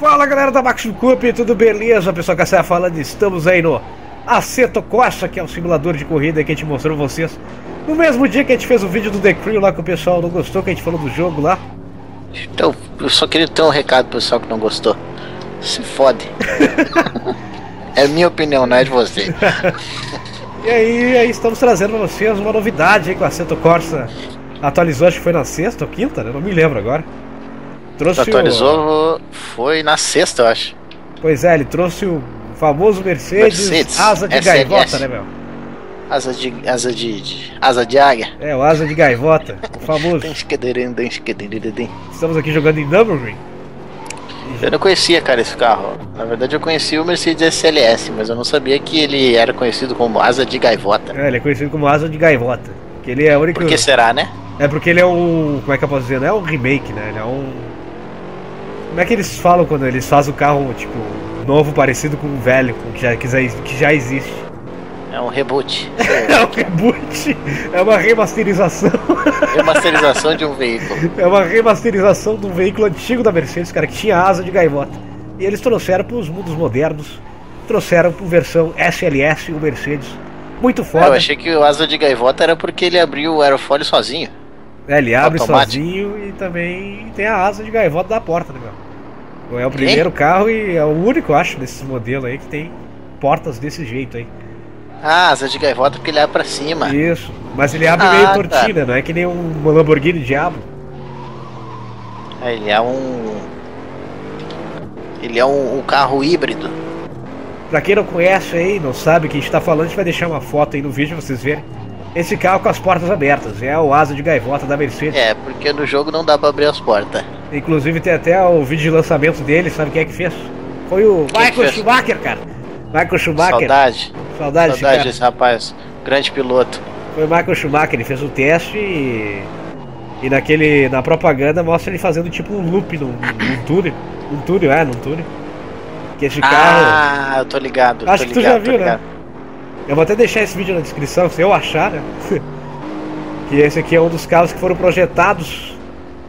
Fala galera da Max Cup, tudo beleza? Pessoal que está falando, estamos aí no Aceto Costa, que é o simulador de corrida que a gente mostrou pra vocês. No mesmo dia que a gente fez o vídeo do The Crew lá que o pessoal não gostou, que a gente falou do jogo lá. Então, eu só queria ter um recado pro pessoal que não gostou. Se fode. é minha opinião, não é de você. e aí, aí, estamos trazendo pra vocês uma novidade aí com a Aceto Corsa. Atualizou, acho que foi na sexta ou quinta, né? Não me lembro agora. Trouxe atualizou, o... foi na sexta, eu acho. Pois é, ele trouxe o famoso Mercedes, Mercedes asa de SLS. gaivota, né, meu? Asa de, asa de, de, asa de águia. É, o asa de gaivota, o famoso. Estamos aqui jogando em Nürburgring. Eu não conhecia, cara, esse carro. Na verdade, eu conhecia o Mercedes SLS, mas eu não sabia que ele era conhecido como asa de gaivota. É, ele é conhecido como asa de gaivota. Que ele é o único... Por que será, né? É porque ele é um. Como é que eu posso dizer? Não é um remake, né? Ele é um como é que eles falam quando eles fazem o carro, tipo, novo parecido com o velho, com que já, que já existe? É um reboot. é um reboot. É uma remasterização. Remasterização de um veículo. É uma remasterização de um veículo antigo da Mercedes, cara, que tinha asa de gaivota. E eles trouxeram para os mundos modernos. Trouxeram para versão SLS, o Mercedes. Muito foda. Eu achei que o asa de gaivota era porque ele abriu o aerofólio sozinho. É, ele abre Automático. sozinho e também tem a asa de gaivota da porta, né, meu? É o primeiro carro e é o único, acho, desses modelos aí que tem portas desse jeito aí. Ah, asa de gaivota porque ele abre pra cima. Isso, mas ele abre ah, meio tortina, não é que nem um Lamborghini Diabo. É, ele é um. Ele é um, um, carro híbrido. Pra quem não conhece aí, não sabe o que a gente tá falando, a gente vai deixar uma foto aí no vídeo pra vocês verem esse carro com as portas abertas. É o asa de gaivota da Mercedes. É, porque no jogo não dá pra abrir as portas. Inclusive tem até o vídeo de lançamento dele, sabe quem é que fez? Foi o quem Michael Schumacher, cara. Michael Schumacher. Saudade. Saudade, Saudade desse rapaz. Grande piloto. Foi o Michael Schumacher, ele fez o teste e. E naquele. Na propaganda mostra ele fazendo tipo um loop num, num túnel. Um túnel, é, num túnel. Que esse carro. Ah, eu tô ligado. Acho tô que ligado, tu já viu, né? Eu vou até deixar esse vídeo na descrição, se eu achar, né? que esse aqui é um dos carros que foram projetados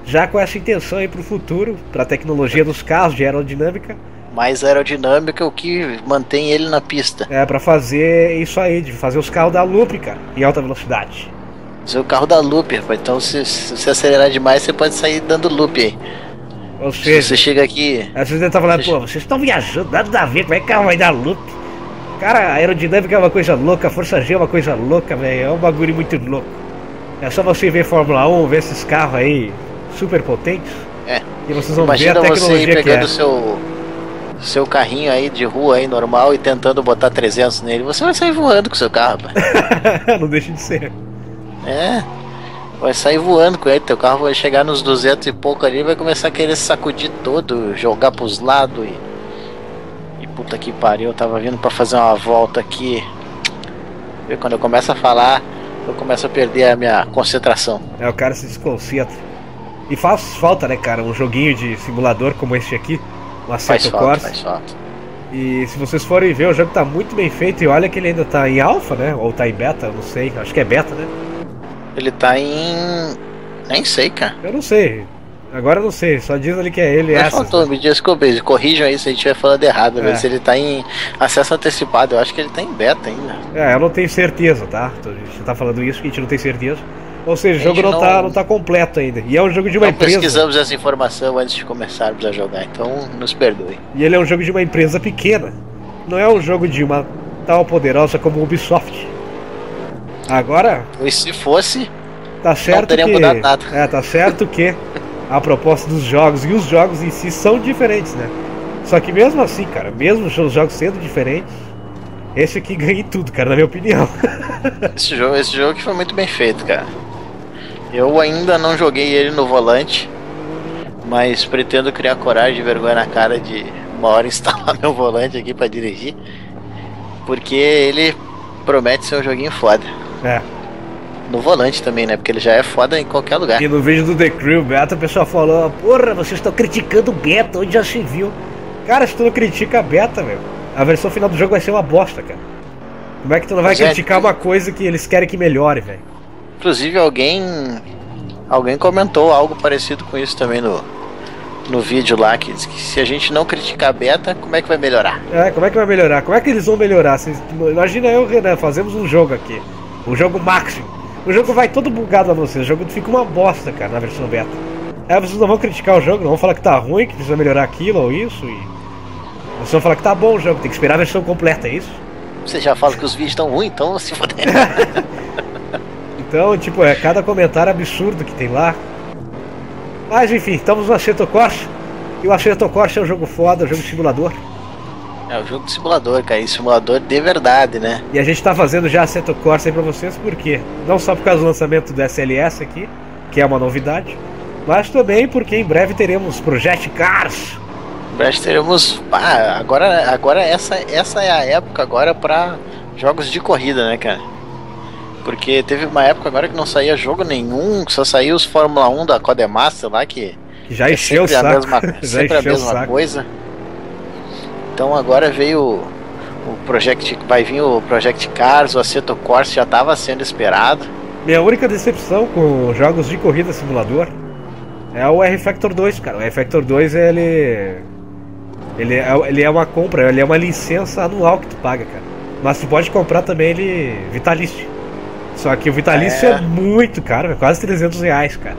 já com essa intenção aí pro futuro, pra tecnologia dos carros de aerodinâmica. Mais aerodinâmica, o que mantém ele na pista. É, para fazer isso aí, de fazer os carros da loop, cara, em alta velocidade. Fazer o carro da loop, rapaz. Então se, se você acelerar demais, você pode sair dando loop aí. Ou seja, se você chega aqui. Às vezes ele tá falando, pô, vocês estão viajando, nada a ver, como é que o carro vai dar loop? Cara, a aerodinâmica é uma coisa louca, a força G é uma coisa louca, velho. É um bagulho muito louco. É só você ver Fórmula 1, ver esses carros aí super potentes. É. E vocês vão Imagina ver a tecnologia você pegando que é. seu seu carrinho aí de rua aí normal e tentando botar 300 nele, você vai sair voando com o seu carro, Não deixa de ser. É. Vai sair voando com ele, teu carro vai chegar nos 200 e pouco ali, vai começar a querer sacudir todo, jogar pros lados e puta que pariu, eu tava vindo para fazer uma volta aqui. E quando eu começo a falar, eu começo a perder a minha concentração. É, o cara se desconcentra. E faz falta, né, cara, um joguinho de simulador como esse aqui, um Assetto Corsa. Faz falta. E se vocês forem ver, o jogo tá muito bem feito e olha que ele ainda tá em alfa, né? Ou tá em beta, não sei, acho que é beta, né? Ele tá em. Nem sei, cara. Eu não sei. Agora eu não sei, só diz ali que é ele. Mas faltou, me desculpe, corrijam aí se a gente estiver falando errado, é. se ele tá em acesso antecipado. Eu acho que ele tá em beta ainda. É, eu não tenho certeza, tá? Você tá falando isso que a gente não tem certeza. Ou seja, o jogo não, não, tá, não tá completo ainda. E é um jogo de uma não empresa. pesquisamos essa informação antes de começarmos a jogar, então nos perdoe. E ele é um jogo de uma empresa pequena. Não é um jogo de uma tal poderosa como o Ubisoft. Agora. E se fosse. Tá certo não teria que, mudado nada. É, tá certo que a proposta dos jogos e os jogos em si são diferentes, né? Só que mesmo assim, cara, mesmo os jogos sendo diferentes, esse aqui ganha em tudo, cara, na minha opinião. esse jogo, esse jogo foi muito bem feito, cara. Eu ainda não joguei ele no volante, mas pretendo criar coragem e vergonha na cara de uma hora instalar meu volante aqui para dirigir, porque ele promete ser um joguinho foda. É no volante também, né? Porque ele já é foda em qualquer lugar. E no vídeo do The Crew Beta, o pessoal falou: Porra, vocês estão criticando o beta, onde já se viu? Cara, se tu não critica a beta, meu, a versão final do jogo vai ser uma bosta, cara. Como é que tu não vai pois é, criticar é, uma coisa que eles querem que melhore, velho? Inclusive, alguém. Alguém comentou algo parecido com isso também no, no vídeo lá que, que se a gente não criticar a beta, como é que vai melhorar? É, como é que vai melhorar? Como é que eles vão melhorar? Vocês, imagina eu e o Renan, fazemos um jogo aqui. Um jogo máximo. O jogo vai todo bugado pra vocês. O jogo fica uma bosta, cara, na versão beta. Aí vocês não vão criticar o jogo, não vão falar que tá ruim, que precisa melhorar aquilo ou isso. E. Vocês vão falar que tá bom o jogo, tem que esperar a versão completa, é isso? Você já fala que os vídeos estão ruins, então se foder. então, tipo, é cada comentário absurdo que tem lá. Mas enfim, estamos no Aceto Corsa. E o Aceto Corsa é um jogo foda, um jogo de simulador. É um jogo de simulador, cara, e simulador de verdade, né? E a gente tá fazendo já Aceto Corsa aí pra vocês, por quê? Não só por causa do lançamento do SLS aqui, que é uma novidade, mas também porque em breve teremos Project Cars. Em breve teremos. Ah, agora, agora essa, essa é a época agora para jogos de corrida, né, cara? Porque teve uma época agora que não saía jogo nenhum, só saía os Fórmula 1 da Codemaster lá, que, já é encheu sempre a mesma, sempre a mesma coisa. Então agora veio o, o Project, vai vir o Project Cars, o Assetto Corsa já estava sendo esperado. Minha única decepção com jogos de corrida simulador é o R-Factor 2, cara. O R-Factor 2 ele ele é, ele é uma compra, ele é uma licença anual que tu paga, cara. Mas tu pode comprar também ele vitalício. Só que o vitalício é, é muito caro, é quase 300 reais, cara.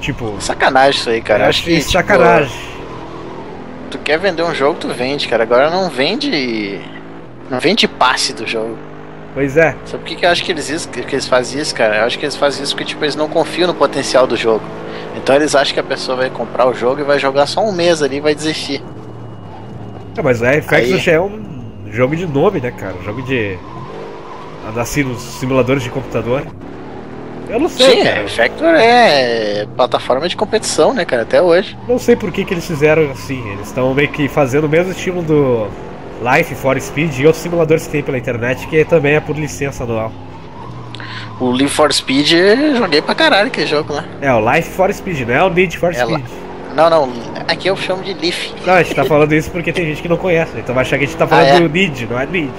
Tipo. Sacanagem isso aí, cara. Eu acho que, tipo, sacanagem. Tu quer vender um jogo, tu vende, cara. Agora não vende. Não vende passe do jogo. Pois é. Sabe por que, que eu acho que eles, que eles fazem isso, cara? Eu acho que eles fazem isso porque tipo, eles não confiam no potencial do jogo. Então eles acham que a pessoa vai comprar o jogo e vai jogar só um mês ali e vai desistir. É, mas o R-Factor já é um jogo de nome, né, cara? Um jogo de. Assim, nos simuladores de computador. Eu não sei. Sim, cara. R-Factor é plataforma de competição, né, cara? Até hoje. Não sei por que, que eles fizeram assim. Eles estão meio que fazendo o mesmo estilo do Life for Speed e outros simuladores que tem pela internet, que também é por licença anual. O Live for Speed joguei pra caralho que jogo lá. É, o Life for Speed, não é o Need for é Speed. Não, não, aqui eu chamo de Leaf. Não, a gente tá falando isso porque tem gente que não conhece, então vai achar que a gente tá falando ah, é? do Need, não é Need.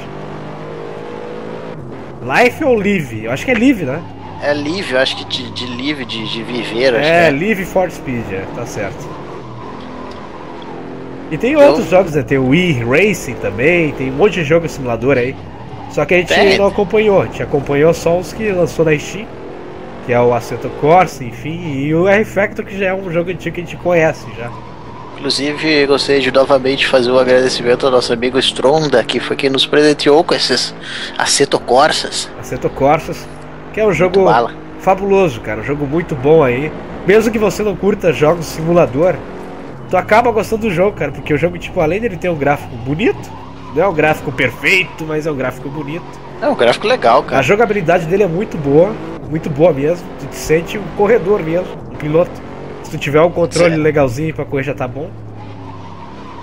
Life ou Live? Eu acho que é Live, né? É Live, eu acho que de, de Live, de, de viver. é, é, Live for Speed, é, tá certo. E tem outros jogos, né? Tem o Wii Racing também, tem um monte de jogo simulador aí. Só que a gente é. não acompanhou, a gente acompanhou só os que lançou na Steam, que é o Assetto Corsa, enfim, e o R-Factor, que já é um jogo antigo que a gente conhece já. Inclusive, gostaria de novamente fazer um agradecimento ao nosso amigo Stronda, que foi quem nos presenteou com esses Assetto Corsas. Assetto Corsas, que é um jogo fabuloso, cara, um jogo muito bom aí. Mesmo que você não curta jogos simulador, tu acaba gostando do jogo, cara, porque o jogo, tipo, além dele ter um gráfico bonito, não é um gráfico perfeito, mas é um gráfico bonito. É um gráfico legal, cara. A jogabilidade dele é muito boa, muito boa mesmo. Tu te sente um corredor mesmo, um piloto. Se tu tiver um controle certo. legalzinho pra correr já tá bom.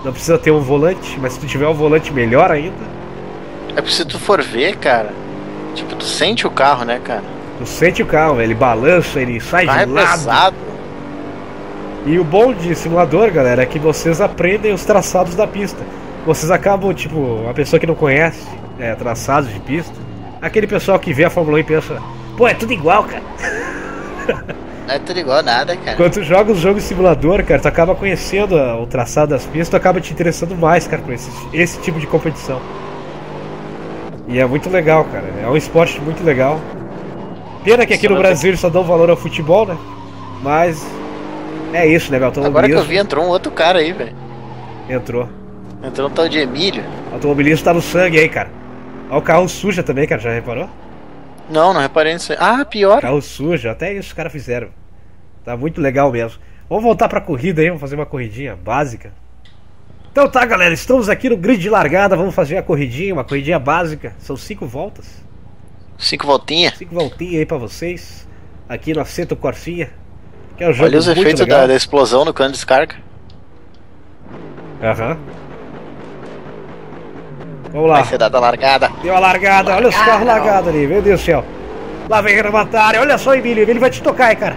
Não precisa ter um volante, mas se tu tiver um volante melhor ainda. É porque se tu for ver, cara, tipo, tu sente o carro, né, cara? Tu sente o carro, ele balança, ele sai de é lado. Pesado. E o bom de simulador, galera, é que vocês aprendem os traçados da pista vocês acabam, tipo, uma pessoa que não conhece é, traçados de pista, aquele pessoal que vê a Fórmula 1 e pensa, pô, é tudo igual, cara. Não é tudo igual nada, cara. Quando tu joga os jogos simulador, cara, tu acaba conhecendo o traçado das pistas, tu acaba te interessando mais, cara, por esse, esse tipo de competição. E é muito legal, cara. É um esporte muito legal. Pena que aqui no Brasil eles só dão valor ao futebol, né? Mas é isso, né, Galtão? Agora que eu vi, entrou um outro cara aí, velho. Entrou. Entrou um tal de Emílio. O automobilismo tá no sangue aí, cara. Olha o carro suja também, cara. Já reparou? Não, não reparei nisso. Ah, pior. Carro sujo, até isso os caras fizeram. Tá muito legal mesmo. Vamos voltar pra corrida aí, vamos fazer uma corridinha básica. Então tá, galera, estamos aqui no grid de largada. Vamos fazer a corridinha, uma corridinha básica. São cinco voltas. Cinco voltinhas? Cinco voltinhas aí pra vocês. Aqui no Aceto Corsinha. Que é um jogo Olha os efeitos da, da, explosão no cano de descarga. Aham. Vamos lá. Vai ser dada a largada. Deu a largada. largada. Olha os carros largados ali. Meu Deus do céu. Lá vem Renato Olha só o Emílio. Ele vai te tocar aí, cara.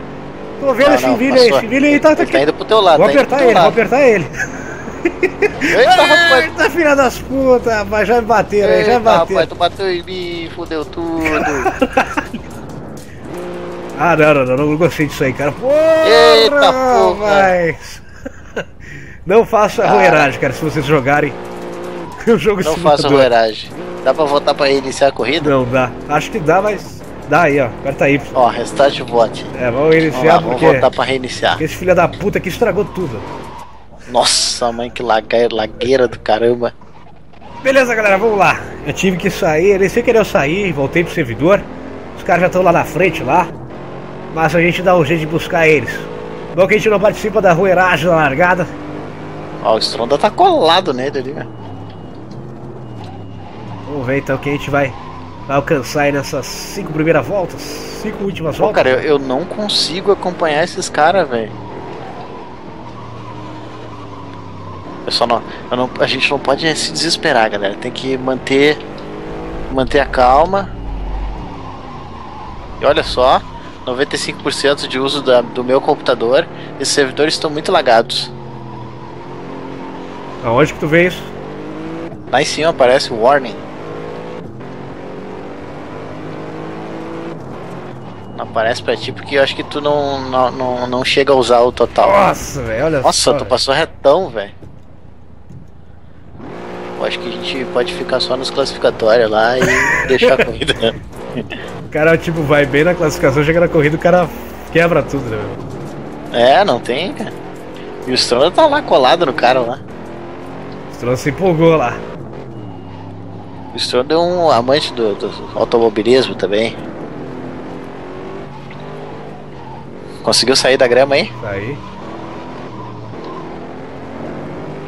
Tô vendo não, esse Emílio aí. Esse Emílio aí tá, tá, tá indo pro teu lado. Vou tá apertar ele, lado. vou apertar ele. Eita, rapaz. Eita, filha das putas, rapaz. Já me bateram aí, já me bateram. rapaz, tu bateu em mim, fudeu tudo. ah, não, não, não, não gostei disso aí, cara. Porra, Eita, porra. Não faça ah. roeragem, cara, se vocês jogarem o jogo Não faça roeragem. Dá pra voltar pra reiniciar a corrida? Não dá. Acho que dá, mas. Dá aí, ó. Aperta Y. Ó, restart bot. É, vamos iniciar vamos lá, porque. Vamos voltar pra reiniciar. Esse filho da puta que estragou tudo. Nossa, mãe, que lagueira, lagueira do caramba. Beleza, galera, vamos lá. Eu tive que sair, nem sei querer eu sair, voltei pro servidor. Os caras já estão lá na frente, lá. Mas a gente dá um jeito de buscar eles. Bom que a gente não participa da rueragem da largada. Ó, o Stronda tá colado nele ali, velho. Vamos ver então quem a gente vai, vai alcançar aí nessas cinco primeiras voltas. Cinco últimas Pô, voltas. cara, eu, eu não consigo acompanhar esses caras, velho. Só não, não, a gente não pode se desesperar, galera. Tem que manter, manter a calma. E olha só, 95% de uso da, do meu computador. Esses servidores estão muito lagados. Aonde que tu vê isso? Lá em cima aparece o warning. Não aparece pra ti porque eu acho que tu não, não, não, não chega a usar o total. Nossa, velho, olha Nossa, só, tu véio. passou retão, velho. Eu acho que a gente pode ficar só nos classificatórios lá e deixar a corrida. O cara, tipo, vai bem na classificação, chega na corrida, o cara quebra tudo, né? É, não tem, cara. E o Stroll tá lá colado no cara lá. O Stroll se empolgou lá. O Stroll é um amante do, do automobilismo também. Conseguiu sair da grama aí? Saí.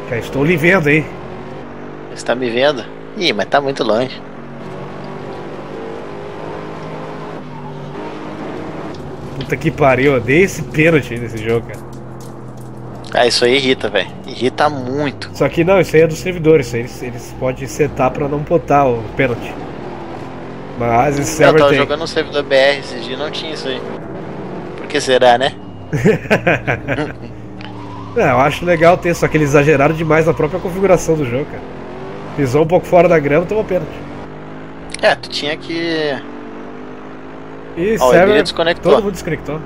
Já estou lhe vendo aí. Você tá me vendo? Ih, mas tá muito longe. Puta que pariu, dei esse pênalti nesse jogo, cara. Ah, isso aí irrita, velho. Irrita muito. Só que não, isso aí é dos servidores. Eles, eles podem setar pra não botar o pênalti. Mas esse server. Eu tava tem. jogando no servidor BR esses dias não tinha isso aí. Por que será, né? é, eu acho legal ter, só que eles exageraram demais na própria configuração do jogo, cara. Pisou um pouco fora da grama, tomou pênalti. É, tu tinha que. E oh, server. Desconectou. Todo mundo desconectou.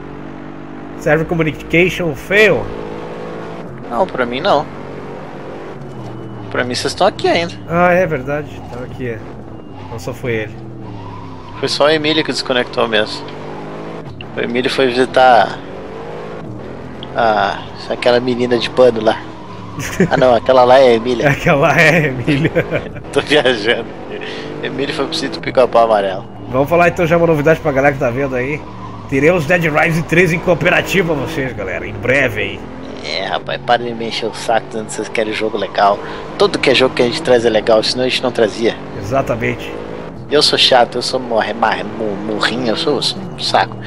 Server Communication fail? Não, pra mim não. Pra mim vocês estão aqui ainda. Ah, é verdade. Estão aqui. Não só foi ele. Foi só o Emílio que desconectou mesmo. O Emílio foi visitar a aquela menina de pano lá. Ah não, aquela lá é a Emília. Aquela lá é a Emília. Tô viajando. Emília foi pro sítio pica-pau amarelo. Vamos falar então já uma novidade pra galera que tá vendo aí. Teremos Dead Rising 3 em cooperativa vocês, galera, em breve aí. É, rapaz, para de me encher o saco tanto vocês querem jogo legal. Todo que é jogo que a gente traz é legal, senão a gente não trazia. Exatamente. Eu sou chato, eu sou morre, morre, morrinho, eu sou, sou um saco.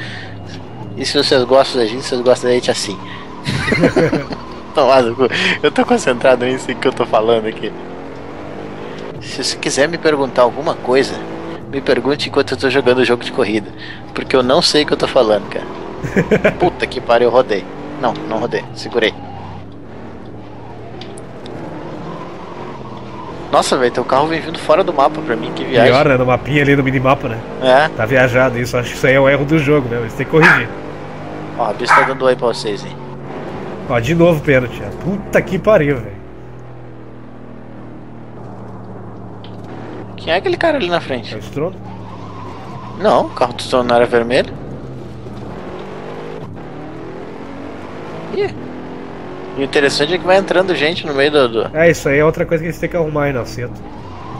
E se vocês gostam da gente, vocês gostam da gente assim. Tomado, eu tô concentrado nisso que eu tô falando aqui. Se você quiser me perguntar alguma coisa, me pergunte enquanto eu tô jogando o jogo de corrida. Porque eu não sei o que eu tô falando, cara. Puta que pariu, eu rodei. Não, não rodei, segurei. Nossa, velho, teu carro vem vindo fora do mapa pra mim, que viagem. Pior, né? No mapinha ali no minimapa, né? É. Tá viajado isso, acho que isso aí é o erro do jogo, né? Você tem que corrigir. Ó, a bicha tá dando oi pra vocês aí. Ó, de novo pênalti. Puta que pariu, velho. Quem é aquele cara ali na frente? É o Strono? Não, o carro do Strono não era vermelho. Ih. E o interessante é que vai entrando gente no meio do, do... É, isso aí é outra coisa que eles têm que arrumar aí, não, cedo.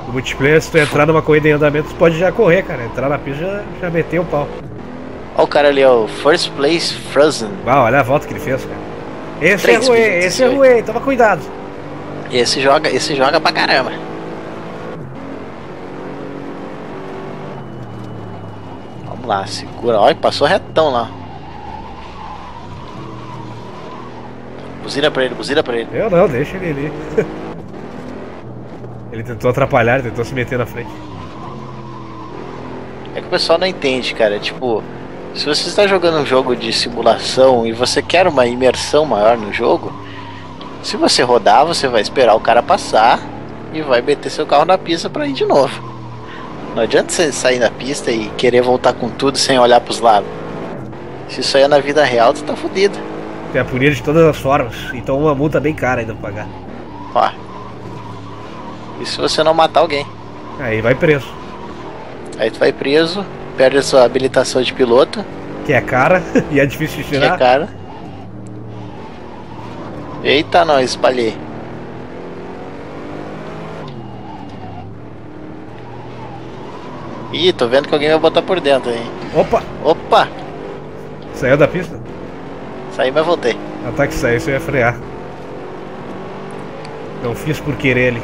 O multiplayer, se tu entrar numa corrida em andamento, tu pode já correr, cara. Entrar na pista já, já meter o pau. Olha o cara ali, ó, o First Place Frozen. Ah, olha a volta que ele fez, cara. Esse é ruim, esse é ruim, toma cuidado. Esse joga, esse joga pra caramba. Vamos lá, segura. Olha, passou retão lá. Buzina pra ele, buzina pra ele. Eu não, deixa ele ali. ele tentou atrapalhar, ele tentou se meter na frente. É que o pessoal não entende, cara. Tipo, se você está jogando um jogo de simulação e você quer uma imersão maior no jogo, se você rodar, você vai esperar o cara passar e vai meter seu carro na pista para ir de novo. Não adianta você sair na pista e querer voltar com tudo sem olhar para os lados. Se isso aí é na vida real, tu tá fudido. é punido de todas as formas. Então uma multa bem cara ainda pra pagar. Ó. E se você não matar alguém? Aí vai preso. Aí tu vai preso, perde a sua habilitação de piloto. Que é cara e é difícil de tirar. Que é cara. Eita, nós, espalhei. Ih, tô vendo que alguém vai botar por dentro aí. Opa! Opa! Saiu da pista? Saí, mas voltei. Ah tá que saiu, você ia frear. Não fiz por querer ele.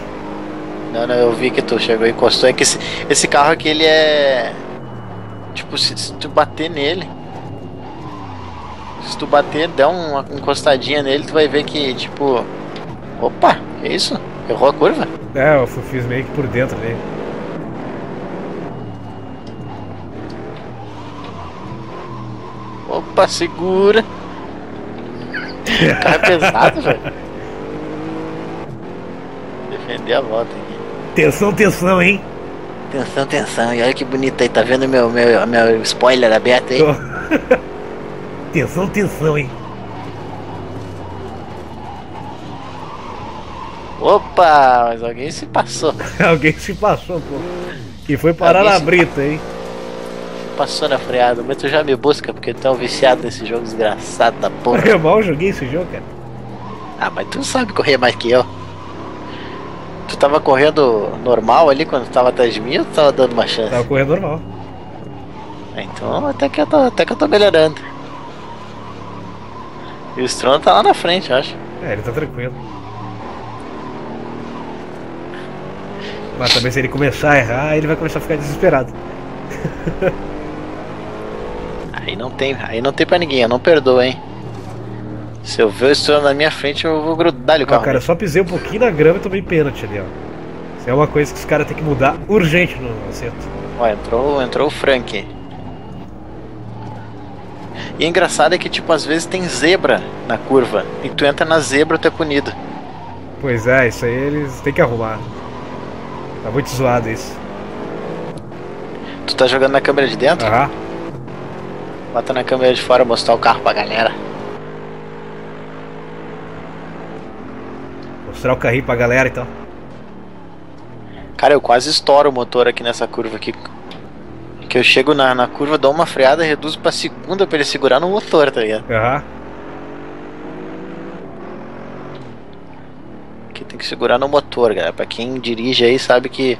Não, não, eu vi que tu chegou e encostou. É que esse, esse carro aqui, ele é... Tipo, se, se, tu bater nele... Se tu bater, der uma encostadinha nele, tu vai ver que, tipo... Opa, que isso? Errou a curva? É, eu fiz meio que por dentro dele. Opa, segura. O carro é pesado, velho. Defender a volta aqui. Tensão, tensão, hein? Tensão, tensão. E olha que bonito aí, tá vendo meu, meu, meu spoiler aberto aí? tensão, tensão, hein? Opa, mas alguém se passou. alguém se passou, pô. E foi parar alguém na brita, hein? passou na freada, mas tu já me busca porque tu é um viciado nesse jogo desgraçado da porra. Eu mal joguei esse jogo, cara. Ah, mas tu sabe correr mais que eu. Tu tava correndo normal ali quando tava atrás de mim ou tu tava dando uma chance? Tava correndo normal. Ah, então até que eu tô, até que eu tô melhorando. E o Strong tá lá na frente, eu acho. É, ele tá tranquilo. Mas também se ele começar a errar, ele vai começar a ficar desesperado. Aí não tem, aí não tem pra ninguém, eu não perdoo, hein. Se eu ver o estouro na minha frente, eu vou grudar o carro. cara, eu só pisei um pouquinho na grama e tomei pênalti ali, ó. Isso é uma coisa que os caras têm que mudar urgente no acerto. Ó, entrou, entrou o Frank. E é engraçado é que, tipo, às vezes tem zebra na curva. E tu entra na zebra, tu é punido. Pois é, isso aí eles têm que arrumar. Tá muito zoado isso. Tu tá jogando na câmera de dentro? Aham. Bota na câmera de fora mostrar o carro pra galera. Mostrar o carrinho pra galera então. Cara, eu quase estouro o motor aqui nessa curva aqui. Que eu chego na, na curva, dou uma freada, reduzo pra segunda pra ele segurar no motor, tá ligado? Aham. Aqui tem que segurar no motor, galera. Pra quem dirige aí sabe que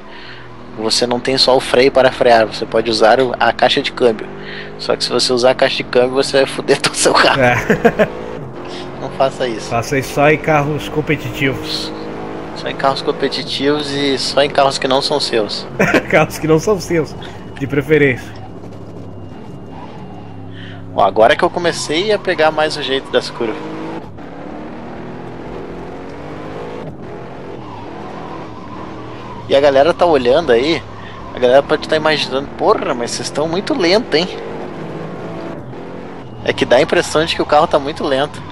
você não tem só o freio para frear, você pode usar a caixa de câmbio. Só que se você usar a caixa de câmbio, você vai foder todo o seu carro. É. Faça isso. Faça isso só em carros competitivos. Só em carros competitivos e só em carros que não são seus. carros que não são seus, de preferência. Bom, agora que eu comecei a pegar mais o jeito das curvas. E a galera tá olhando aí, a galera pode estar tá imaginando, porra, mas vocês estão muito lento, hein? É que dá a impressão de que o carro tá muito lento.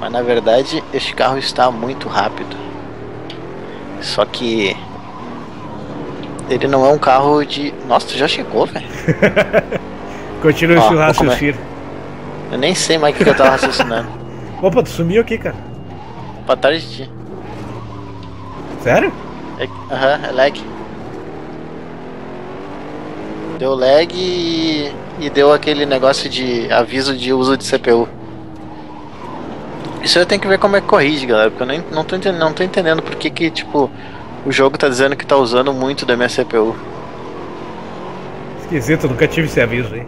Mas na verdade, este carro está muito rápido. Só que ele não é um carro de. Nossa, tu já chegou, velho. Continua esse raciocínio. Eu nem sei mais o que, que eu tava raciocinando. Opa, tu sumiu aqui, cara. Pra trás de ti. Sério? É, aham, uhum, é lag. Deu lag e, e deu aquele negócio de aviso de uso de CPU. Isso eu tenho que ver como é que corrige, galera, porque eu nem, não, tô entendendo, não tô entendendo porque que, tipo, o jogo tá dizendo que tá usando muito da minha CPU. Esquisito, nunca tive esse aviso aí.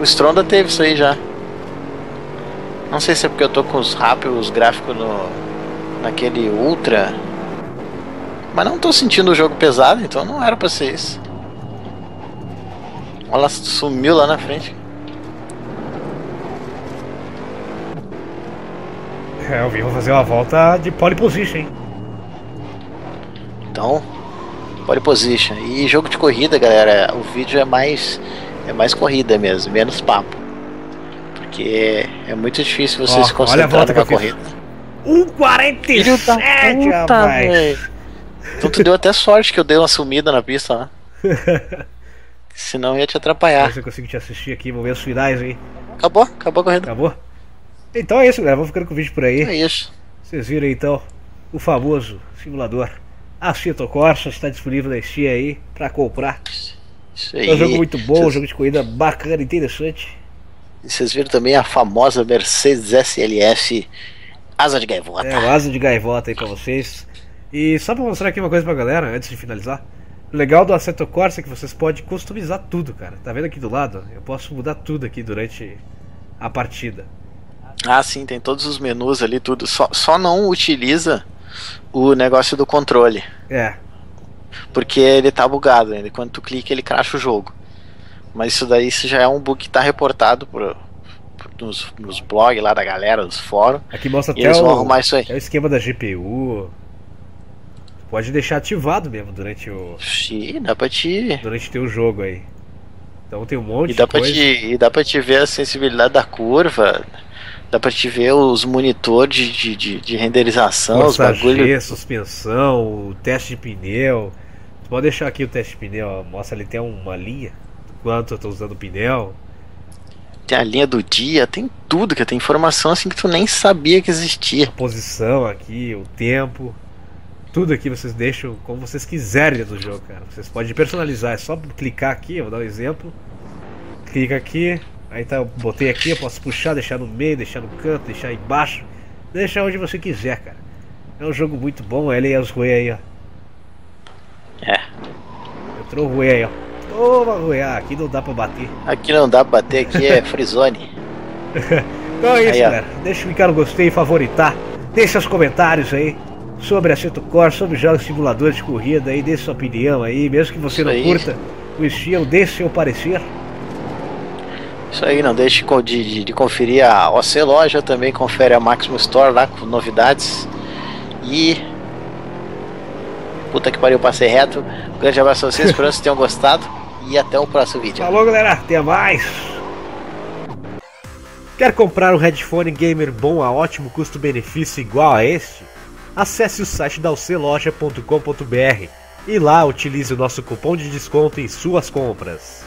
O Stronda teve isso aí já. Não sei se é porque eu tô com os rápidos, os gráficos no, naquele Ultra mas não tô sentindo o jogo pesado, então não era pra ser isso. Ela sumiu lá na frente. É, eu vim fazer uma volta de pole position? Então, pole position. E jogo de corrida, galera, o vídeo é mais é mais corrida mesmo, menos papo. Porque é muito difícil você oh, se concentrar olha a volta numa corrida. 1,47, rapaz! Então tu deu até sorte que eu dei uma sumida na pista lá. Senão ia te atrapalhar. Se eu consigo te assistir aqui, momentos finais aí. Acabou, acabou a corrida. Acabou? Então é isso, galera. Vamos ficando com o vídeo por aí. É isso. Vocês viram então o famoso simulador Aceto Corsa está disponível na Steam aí pra comprar. Isso aí. É um jogo muito bom, um jogo de corrida bacana, interessante. E vocês viram também a famosa Mercedes SLS Asa de Gaivota. É, o Asa de Gaivota aí pra vocês. E só pra mostrar aqui uma coisa pra galera, antes de finalizar. O legal do Assetto Corsa é que vocês podem customizar tudo, cara. Tá vendo aqui do lado? Eu posso mudar tudo aqui durante a partida. Ah, sim, tem todos os menus ali, tudo. Só, só não utiliza o negócio do controle. É. Porque ele tá bugado ainda. Quando tu clica, ele cracha o jogo. Mas isso daí isso já é um bug que tá reportado por, por nos, nos blogs lá da galera, nos fóruns. Aqui mostra até eles vão o, arrumar isso aí. É o esquema da GPU. Pode deixar ativado mesmo durante o. Sim, dá pra te. Durante teu jogo aí. Então tem um monte e dá de coisa. Te, e dá pra te ver a sensibilidade da curva. Dá pra te ver os monitores de, de, de renderização, Força os bagulho. suspensão, o teste de pneu. Tu pode deixar aqui o teste de pneu, ó. mostra ali tem uma linha. Quanto eu tô usando o pneu. Tem a linha do dia, tem tudo, que tem informação assim que tu nem sabia que existia. A posição aqui, o tempo. Tudo aqui vocês deixam como vocês quiserem do jogo, cara. Vocês podem personalizar, é só clicar aqui, eu vou dar um exemplo. Clica aqui, Aí tá, eu botei aqui, eu posso puxar, deixar no meio, deixar no canto, deixar embaixo. Deixa onde você quiser, cara. É um jogo muito bom, ele e as Rui aí, ó. É. Entrou o Rui aí, ó. Toma, Rui, ah, aqui não dá pra bater. Aqui não dá pra bater, aqui é freezone. então é isso, aí, galera. Deixa o clicar no gostei, favoritar. Deixe seus comentários aí sobre Assetto Corsa, sobre jogos simuladores de corrida aí, dê sua opinião aí, mesmo que você isso não aí. curta o estilo, dê seu parecer. Isso aí, não deixe de, de, de, conferir a OC Loja, também confere a Maximum Store lá com novidades. E. Puta que pariu, passei reto. Um grande abraço a vocês, espero que tenham gostado. E até o próximo vídeo. Falou, galera, até mais. Quer comprar um headphone gamer bom a ótimo custo-benefício igual a este? Acesse o site da alceloja.com.br e lá utilize o nosso cupom de desconto em suas compras.